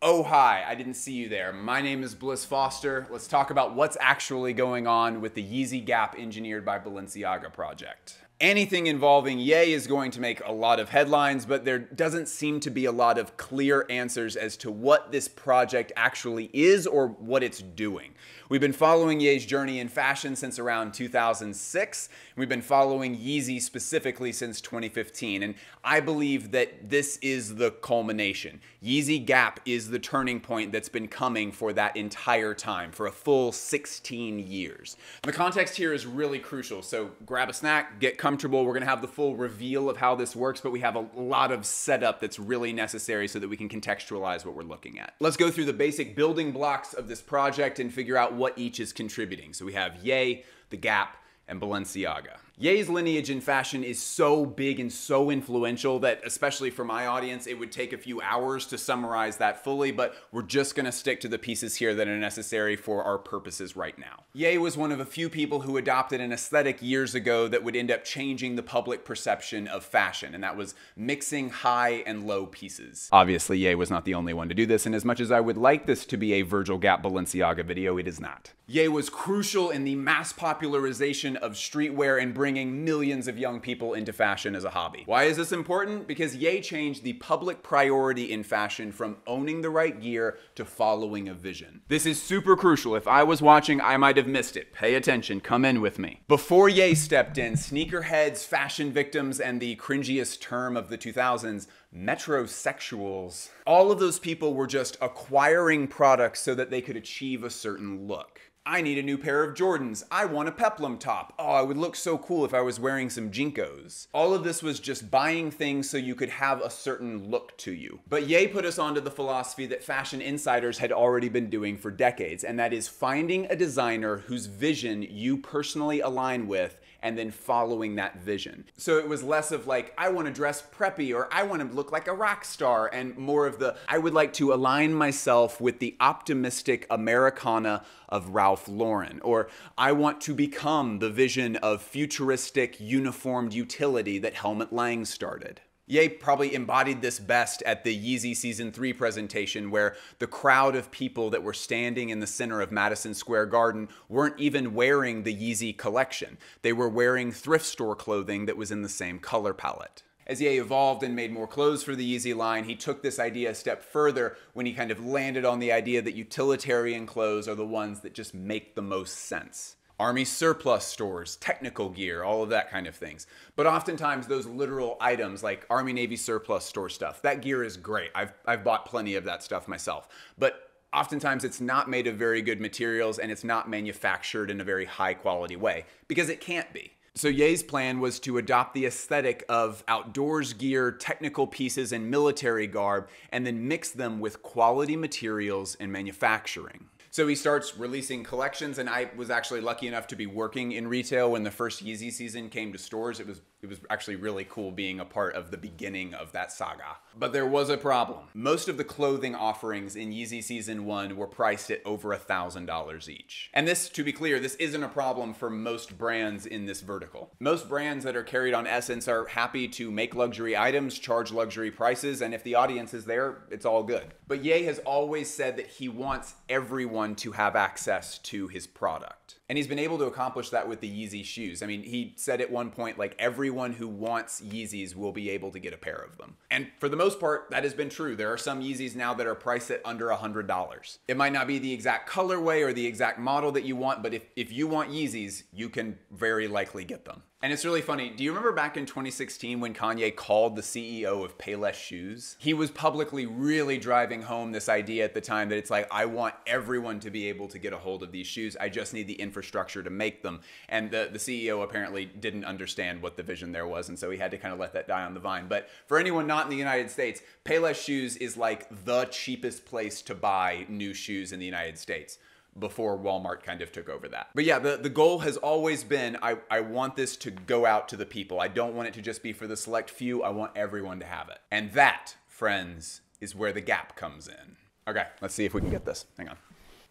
Oh, hi, I didn't see you there. My name is Bliss Foster. Let's talk about what's actually going on with the Yeezy Gap engineered by Balenciaga project. Anything involving Ye is going to make a lot of headlines, but there doesn't seem to be a lot of clear answers as to what this project actually is or what it's doing. We've been following Ye's journey in fashion since around 2006. We've been following Yeezy specifically since 2015, and I believe that this is the culmination. Yeezy Gap is the turning point that's been coming for that entire time, for a full 16 years. The context here is really crucial, so grab a snack, get comfortable. We're gonna have the full reveal of how this works, but we have a lot of setup that's really necessary so that we can contextualize what we're looking at. Let's go through the basic building blocks of this project and figure out what each is contributing. So we have Ye, The Gap, and Balenciaga. Ye's lineage in fashion is so big and so influential that, especially for my audience, it would take a few hours to summarize that fully, but we're just gonna stick to the pieces here that are necessary for our purposes right now. Ye was one of a few people who adopted an aesthetic years ago that would end up changing the public perception of fashion, and that was mixing high and low pieces. Obviously, Ye was not the only one to do this, and as much as I would like this to be a Virgil Gap Balenciaga video, it is not. Ye was crucial in the mass popularization of streetwear and bringing millions of young people into fashion as a hobby. Why is this important? Because Ye changed the public priority in fashion from owning the right gear to following a vision. This is super crucial. If I was watching, I might have missed it. Pay attention, come in with me. Before Ye stepped in, sneakerheads, fashion victims, and the cringiest term of the 2000s, metrosexuals, all of those people were just acquiring products so that they could achieve a certain look. I need a new pair of Jordans. I want a peplum top. Oh, I would look so cool if I was wearing some JNCOs. All of this was just buying things so you could have a certain look to you. But Ye put us onto the philosophy that fashion insiders had already been doing for decades, and that is finding a designer whose vision you personally align with and then following that vision. So it was less of like, I want to dress preppy or I want to look like a rock star, and more of the, I would like to align myself with the optimistic Americana of Ralph Lauren, or I want to become the vision of futuristic uniformed utility that Helmut Lang started. Ye probably embodied this best at the Yeezy Season 3 presentation, where the crowd of people that were standing in the center of Madison Square Garden weren't even wearing the Yeezy collection. They were wearing thrift store clothing that was in the same color palette. As Ye evolved and made more clothes for the Yeezy line, he took this idea a step further when he kind of landed on the idea that utilitarian clothes are the ones that just make the most sense army surplus stores, technical gear, all of that kind of things. But oftentimes those literal items like Army Navy surplus store stuff, that gear is great. I've, I've bought plenty of that stuff myself. But oftentimes it's not made of very good materials and it's not manufactured in a very high quality way because it can't be. So Ye's plan was to adopt the aesthetic of outdoors gear, technical pieces, and military garb, and then mix them with quality materials and manufacturing. So he starts releasing collections, and I was actually lucky enough to be working in retail when the first Yeezy season came to stores. It was it was actually really cool being a part of the beginning of that saga. But there was a problem. Most of the clothing offerings in Yeezy Season 1 were priced at over a $1,000 each. And this, to be clear, this isn't a problem for most brands in this vertical. Most brands that are carried on SSENSE are happy to make luxury items, charge luxury prices, and if the audience is there, it's all good. But Ye has always said that he wants everyone to have access to his product. And he's been able to accomplish that with the Yeezy shoes. I mean, he said at one point, like, everyone who wants Yeezys will be able to get a pair of them. And for the most part, that has been true. There are some Yeezys now that are priced at under $100. It might not be the exact colorway or the exact model that you want, but if, if you want Yeezys, you can very likely get them. And it's really funny. Do you remember back in 2016 when Kanye called the CEO of Payless Shoes? He was publicly really driving home this idea at the time that it's like, I want everyone to be able to get a hold of these shoes. I just need the infrastructure to make them. And the, the CEO apparently didn't understand what the vision there was. And so he had to kind of let that die on the vine. But for anyone not in the United States, Payless Shoes is like the cheapest place to buy new shoes in the United States before Walmart kind of took over that. But yeah, the, the goal has always been I, I want this to go out to the people. I don't want it to just be for the select few. I want everyone to have it. And that, friends, is where the gap comes in. Okay, let's see if we can get this. Hang on.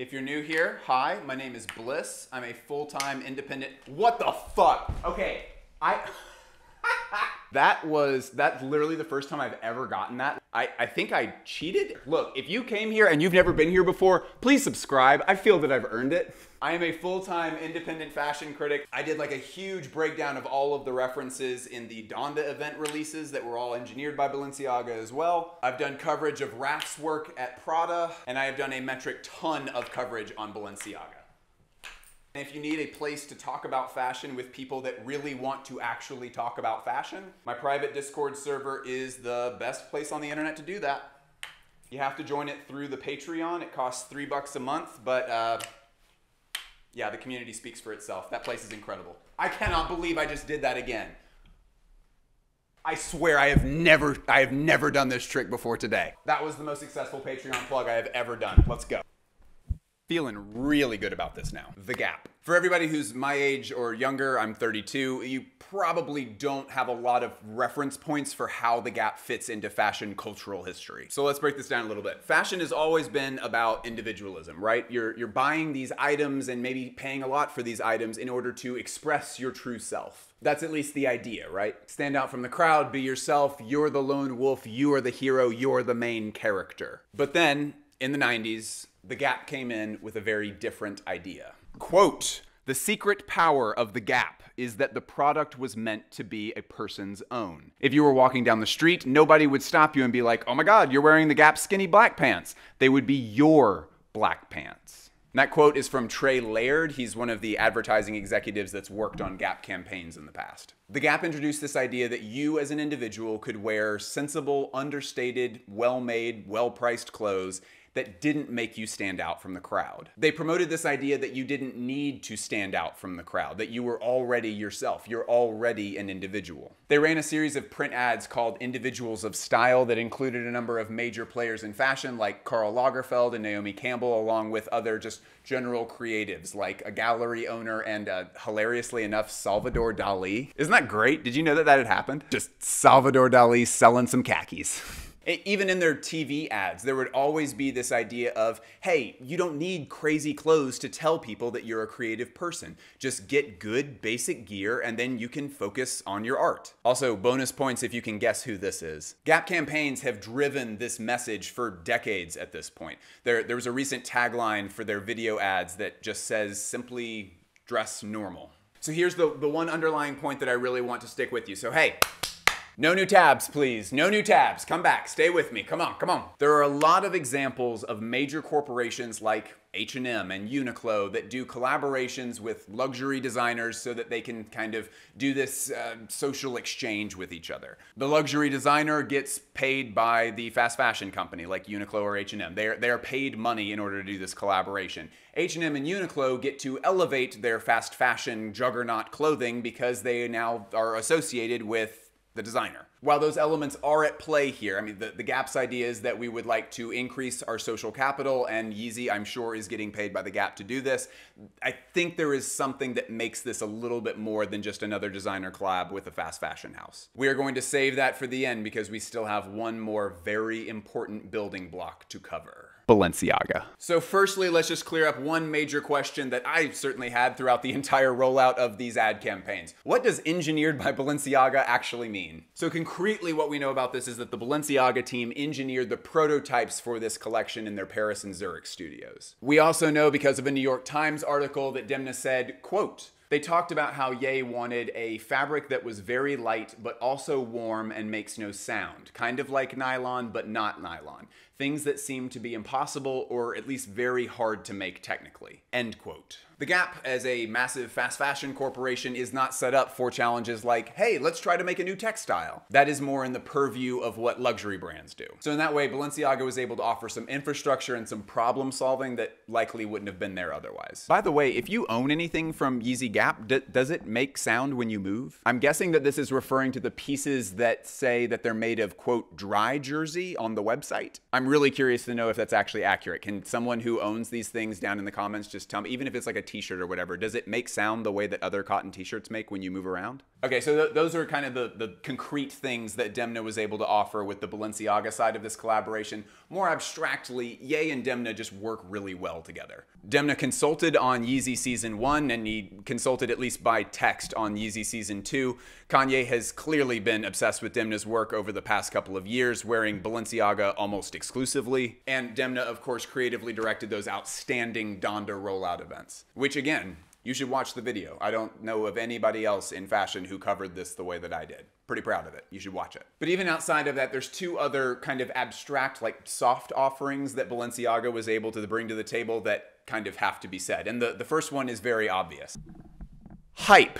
If you're new here, hi, my name is Bliss. I'm a full-time independent. What the fuck? Okay, I. That was, that's literally the first time I've ever gotten that. I, I think I cheated. Look, if you came here and you've never been here before, please subscribe. I feel that I've earned it. I am a full-time independent fashion critic. I did like a huge breakdown of all of the references in the Donda event releases that were all engineered by Balenciaga as well. I've done coverage of Raf's work at Prada, and I have done a metric ton of coverage on Balenciaga. And if you need a place to talk about fashion with people that really want to actually talk about fashion, my private Discord server is the best place on the internet to do that. You have to join it through the Patreon. It costs three bucks a month, but uh, yeah, the community speaks for itself. That place is incredible. I cannot believe I just did that again. I swear I have never I have never done this trick before today. That was the most successful Patreon plug I have ever done. Let's go. Feeling really good about this now. The Gap. For everybody who's my age or younger, I'm 32, you probably don't have a lot of reference points for how the Gap fits into fashion cultural history. So let's break this down a little bit. Fashion has always been about individualism, right? You're, you're buying these items and maybe paying a lot for these items in order to express your true self. That's at least the idea, right? Stand out from the crowd, be yourself, you're the lone wolf, you are the hero, you're the main character. But then, in the 90s, the Gap came in with a very different idea. Quote, the secret power of the Gap is that the product was meant to be a person's own. If you were walking down the street, nobody would stop you and be like, oh my God, you're wearing the Gap skinny black pants. They would be your black pants. And that quote is from Trey Laird. He's one of the advertising executives that's worked on Gap campaigns in the past. The Gap introduced this idea that you as an individual could wear sensible, understated, well made, well priced clothes that didn't make you stand out from the crowd. They promoted this idea that you didn't need to stand out from the crowd, that you were already yourself, you're already an individual. They ran a series of print ads called Individuals of Style that included a number of major players in fashion like Karl Lagerfeld and Naomi Campbell, along with other just general creatives like a gallery owner and hilariously enough, Salvador Dali. Isn't that great? Did you know that that had happened? Just Salvador Dali selling some khakis. even in their TV ads, there would always be this idea of, hey, you don't need crazy clothes to tell people that you're a creative person. Just get good basic gear and then you can focus on your art. Also, bonus points if you can guess who this is. Gap campaigns have driven this message for decades at this point. There, there was a recent tagline for their video ads that just says simply dress normal. So here's the, the one underlying point that I really want to stick with you. So, hey, no new tabs, please. No new tabs. Come back. Stay with me. Come on, come on. There are a lot of examples of major corporations like H&M and Uniqlo that do collaborations with luxury designers so that they can kind of do this uh, social exchange with each other. The luxury designer gets paid by the fast fashion company like Uniqlo or H&M. They're, they're paid money in order to do this collaboration. H&M and Uniqlo get to elevate their fast fashion juggernaut clothing because they now are associated with the designer. While those elements are at play here, I mean, the, the Gap's idea is that we would like to increase our social capital, and Yeezy, I'm sure, is getting paid by the Gap to do this. I think there is something that makes this a little bit more than just another designer collab with a fast fashion house. We are going to save that for the end because we still have one more very important building block to cover. Balenciaga. So firstly, let's just clear up one major question that I certainly had throughout the entire rollout of these ad campaigns. What does engineered by Balenciaga actually mean? So concretely what we know about this is that the Balenciaga team engineered the prototypes for this collection in their Paris and Zurich studios. We also know because of a New York Times article that Demna said, quote, they talked about how Ye wanted a fabric that was very light but also warm and makes no sound, kind of like nylon but not nylon. Things that seem to be impossible or at least very hard to make technically. End quote. The Gap, as a massive fast fashion corporation, is not set up for challenges like, hey, let's try to make a new textile. That is more in the purview of what luxury brands do. So in that way, Balenciaga was able to offer some infrastructure and some problem solving that likely wouldn't have been there otherwise. By the way, if you own anything from Yeezy Gap, does it make sound when you move? I'm guessing that this is referring to the pieces that say that they're made of, quote, dry jersey on the website. I'm really curious to know if that's actually accurate. Can someone who owns these things down in the comments just tell me, even if it's like a t-shirt or whatever, does it make sound the way that other cotton t-shirts make when you move around? Okay, so th- those are kind of the, the concrete things that Demna was able to offer with the Balenciaga side of this collaboration. More abstractly, Ye and Demna just work really well together. Demna consulted on Yeezy Season 1, and he consulted at least by text on Yeezy Season 2. Kanye has clearly been obsessed with Demna's work over the past couple of years, wearing Balenciaga almost exclusively. And Demna, of course, creatively directed those outstanding Donda rollout events, which again, you should watch the video. I don't know of anybody else in fashion who covered this the way that I did. Pretty proud of it. You should watch it. But even outside of that, there's two other kind of abstract, like soft offerings that Balenciaga was able to bring to the table that kind of have to be said. And the, the first one is very obvious. Hype.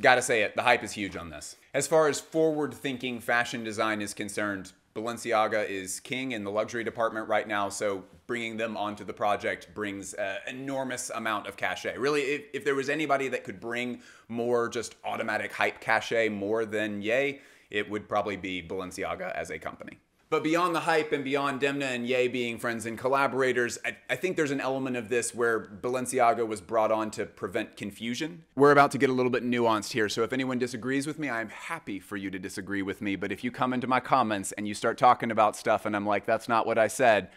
Gotta say it, the hype is huge on this. As far as forward thinking fashion design is concerned, Balenciaga is king in the luxury department right now, so bringing them onto the project brings an enormous amount of cachet. Really, if, if there was anybody that could bring more just automatic hype cachet more than Ye, it would probably be Balenciaga as a company. But beyond the hype and beyond Demna and Ye being friends and collaborators, I, I, think there's an element of this where Balenciaga was brought on to prevent confusion. We're about to get a little bit nuanced here, so if anyone disagrees with me, I'm happy for you to disagree with me. But if you come into my comments and you start talking about stuff and I'm like, that's not what I said,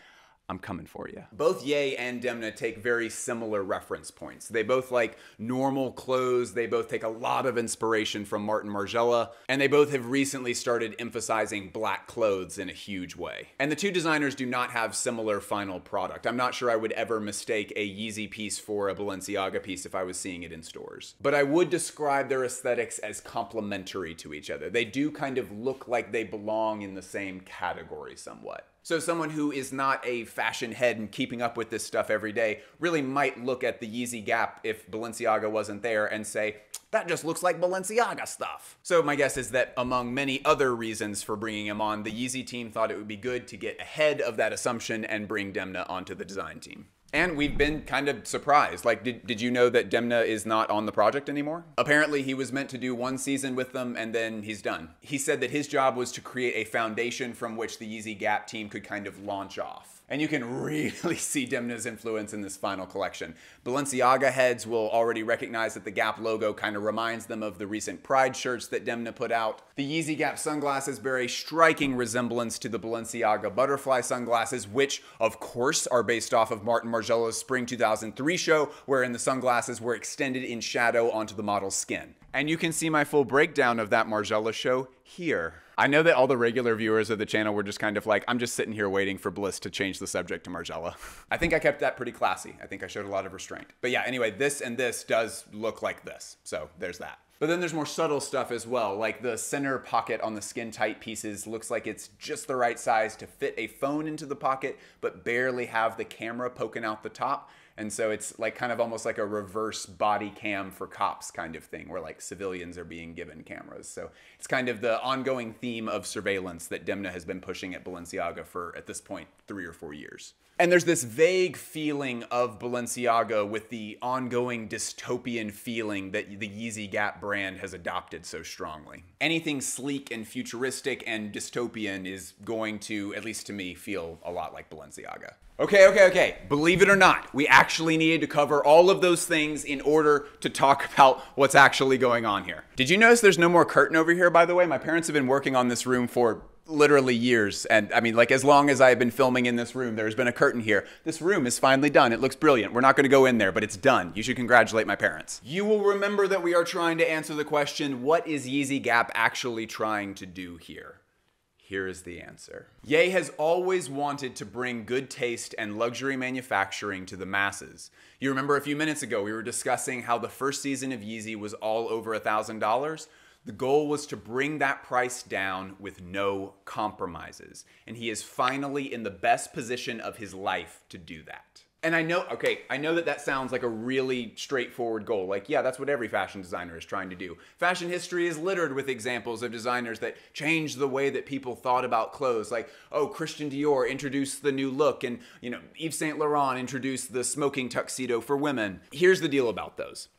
I'm coming for you. Both Ye and Demna take very similar reference points. They both like normal clothes. They both take a lot of inspiration from Martin Margiela, and they both have recently started emphasizing black clothes in a huge way. And the two designers do not have similar final product. I'm not sure I would ever mistake a Yeezy piece for a Balenciaga piece if I was seeing it in stores. But I would describe their aesthetics as complementary to each other. They do kind of look like they belong in the same category somewhat. So someone who is not a fashion head and keeping up with this stuff every day really might look at the Yeezy Gap if Balenciaga wasn't there and say, that just looks like Balenciaga stuff. So my guess is that among many other reasons for bringing him on, the Yeezy team thought it would be good to get ahead of that assumption and bring Demna onto the design team. And we've been kind of surprised. Like, did, did you know that Demna is not on the project anymore? Apparently, he was meant to do one season with them and then he's done. He said that his job was to create a foundation from which the Yeezy Gap team could kind of launch off. And you can really see Demna's influence in this final collection. Balenciaga heads will already recognize that the Gap logo kind of reminds them of the recent Pride shirts that Demna put out. The Yeezy Gap sunglasses bear a striking resemblance to the Balenciaga butterfly sunglasses, which, of course, are based off of Martin Margiela's Spring 2003 show, wherein the sunglasses were extended in shadow onto the model's skin. And you can see my full breakdown of that Margiela show here. I know that all the regular viewers of the channel were just kind of like, I'm just sitting here waiting for Bliss to change the subject to Margiela. I think I kept that pretty classy. I think I showed a lot of restraint. But yeah, anyway, this and this does look like this. So there's that. But then there's more subtle stuff as well, like the center pocket on the skin tight pieces looks like it's just the right size to fit a phone into the pocket, but barely have the camera poking out the top. And so it's like kind of almost like a reverse body cam for cops kind of thing, where like civilians are being given cameras. So it's kind of the ongoing theme of surveillance that Demna has been pushing at Balenciaga for, at this point, three or four years. And there's this vague feeling of Balenciaga with the ongoing dystopian feeling that the Yeezy Gap brand has adopted so strongly. Anything sleek and futuristic and dystopian is going to, at least to me, feel a lot like Balenciaga. Okay, okay, okay. Believe it or not, we actually needed to cover all of those things in order to talk about what's actually going on here. Did you notice there's no more curtain over here, by the way? My parents have been working on this room for literally years. And I mean, like as long as I've been filming in this room, there's been a curtain here. This room is finally done. It looks brilliant. We're not going to go in there, but it's done. You should congratulate my parents. You will remember that we are trying to answer the question, what is Yeezy Gap actually trying to do here? Here is the answer. Ye has always wanted to bring good taste and luxury manufacturing to the masses. You remember a few minutes ago, we were discussing how the first season of Yeezy was all over a $1,000? The goal was to bring that price down with no compromises. And he is finally in the best position of his life to do that. And I know, okay, I know that that sounds like a really straightforward goal. Like, yeah, that's what every fashion designer is trying to do. Fashion history is littered with examples of designers that changed the way that people thought about clothes. Like, oh, Christian Dior introduced the new look, and, you know, Yves Saint Laurent introduced the smoking tuxedo for women. Here's the deal about those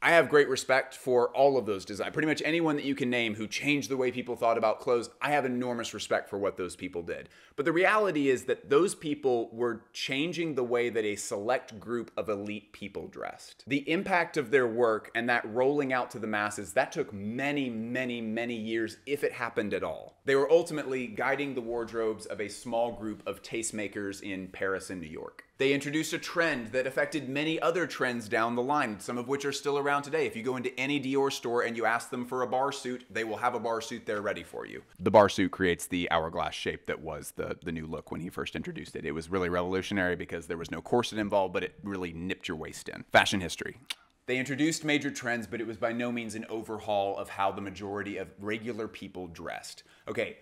I have great respect for all of those designs. Pretty much anyone that you can name who changed the way people thought about clothes, I have enormous respect for what those people did. But the reality is that those people were changing the way that a select group of elite people dressed. The impact of their work and that rolling out to the masses, that took many, many, many years, if it happened at all. They were ultimately guiding the wardrobes of a small group of tastemakers in Paris and New York. They introduced a trend that affected many other trends down the line, some of which are still around today. If you go into any Dior store and you ask them for a bar suit, they will have a bar suit there ready for you. The bar suit creates the hourglass shape that was the, the new look when he first introduced it. It was really revolutionary because there was no corset involved, but it really nipped your waist in. Fashion history. They introduced major trends, but it was by no means an overhaul of how the majority of regular people dressed. Okay,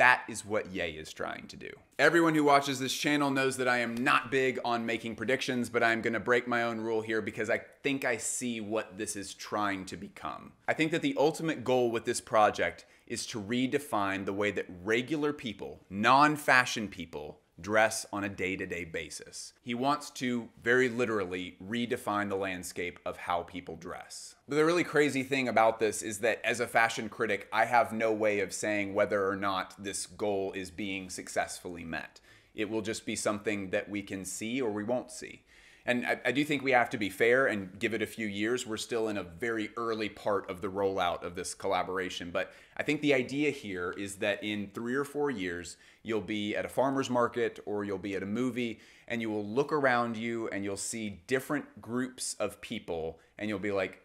that is what Ye is trying to do. Everyone who watches this channel knows that I am not big on making predictions, but I'm gonna break my own rule here because I think I see what this is trying to become. I think that the ultimate goal with this project is to redefine the way that regular people, non-fashion people, dress on a day to day basis. He wants to very literally redefine the landscape of how people dress. But the really crazy thing about this is that as a fashion critic, I have no way of saying whether or not this goal is being successfully met. It will just be something that we can see or we won't see. And I, I, do think we have to be fair and give it a few years. We're still in a very early part of the rollout of this collaboration. But I think the idea here is that in three or four years, you'll be at a farmer's market or you'll be at a movie and you will look around you and you'll see different groups of people and you'll be like,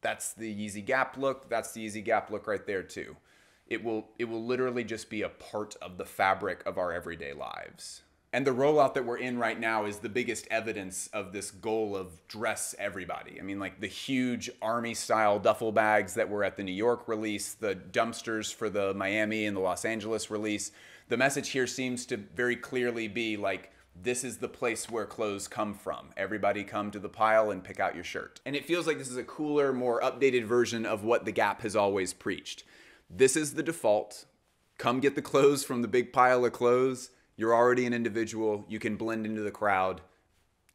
that's the Yeezy Gap look, that's the Yeezy Gap look right there too. It will, it will literally just be a part of the fabric of our everyday lives. And the rollout that we're in right now is the biggest evidence of this goal of dress everybody. I mean, like the huge army style duffel bags that were at the New York release, the dumpsters for the Miami and the Los Angeles release. The message here seems to very clearly be like, this is the place where clothes come from. Everybody come to the pile and pick out your shirt. And it feels like this is a cooler, more updated version of what The Gap has always preached. This is the default. Come get the clothes from the big pile of clothes you're already an individual, you can blend into the crowd,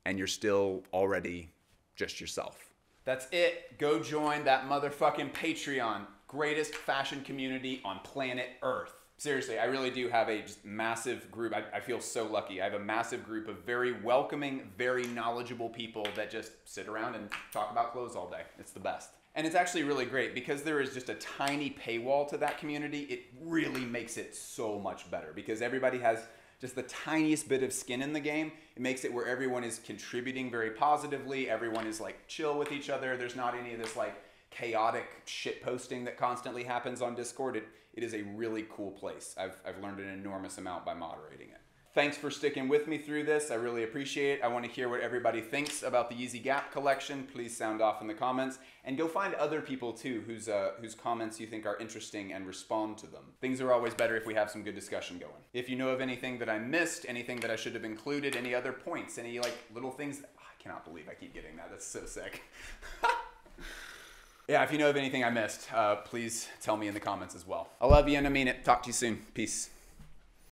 and you're still already just yourself. That's it. Go join that motherfucking Patreon. Greatest fashion community on planet Earth. Seriously, I really do have a just massive group. I, I, feel so lucky. I have a massive group of very welcoming, very knowledgeable people that just sit around and talk about clothes all day. It's the best. And it's actually really great because there is just a tiny paywall to that community. It really makes it so much better because everybody has just the tiniest bit of skin in the game. It makes it where everyone is contributing very positively. Everyone is like chill with each other. There's not any of this like chaotic shit posting that constantly happens on Discord. It, it is a really cool place. I've, I've learned an enormous amount by moderating it. Thanks for sticking with me through this. I really appreciate it. I want to hear what everybody thinks about the Yeezy Gap collection. Please sound off in the comments. And go find other people too whose, uh, whose comments you think are interesting and respond to them. Things are always better if we have some good discussion going. If you know of anything that I missed, anything that I should have included, any other points, any like little things, oh, I cannot believe I keep getting that. That's so sick. yeah, if you know of anything I missed, uh, please tell me in the comments as well. I love you and I mean it. Talk to you soon. Peace.